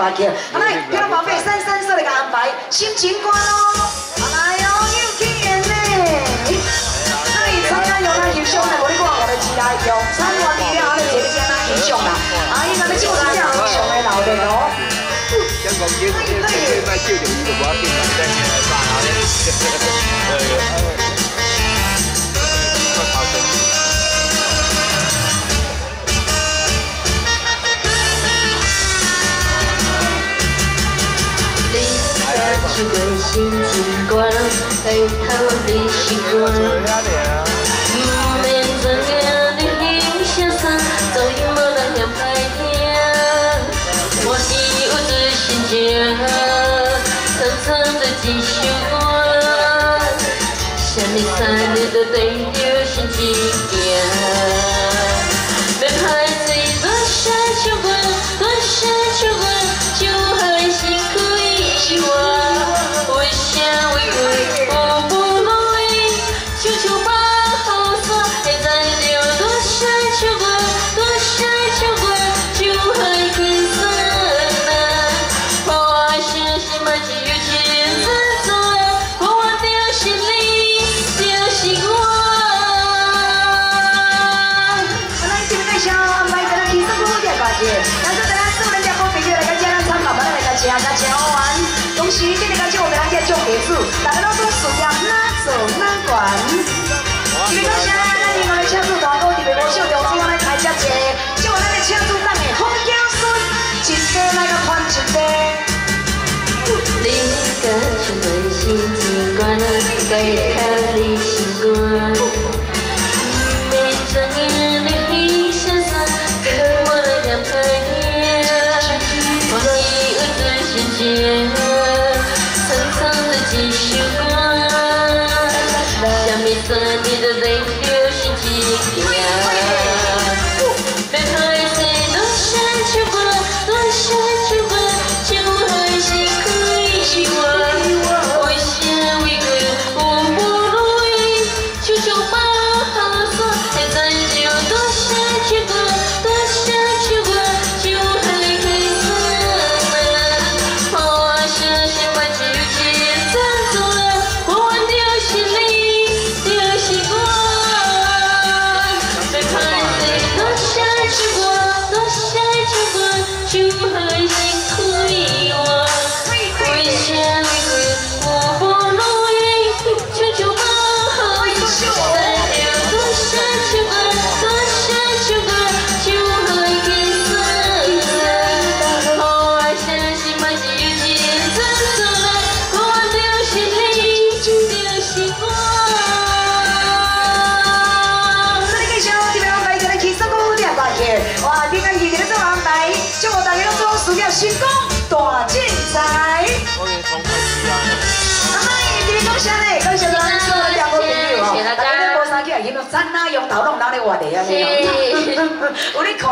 大桥，好来，听众宝贝，三三四的个安排，心情关哦，来哦，有气人呢。那你参加有那英雄的，我你讲我的其他用，参完你了，你这个叫哪英雄啦？啊，伊那边就这样英雄的老的哦。香港警，警警卖救就伊就无要紧啦，再来杀下咧。是个心情关，在他的习惯。每整夜的雨下上，早已没了两排天。我的无知心间，层层的继续关。想你三年的对流心情变，大家都属业哪走哪管。今日讲啥？咱另外的车主大哥特别无少留子来开车坐，祝咱的车主当的好子孙，一家来个团一家。你敢出门心情关，该看成功，大精彩。我给从快去啊！阿妹，今日讲啥呢？感谢咱所有的两个朋友哦，大家生气，因为咱哪用头拢拿来活的啊，你有你 看。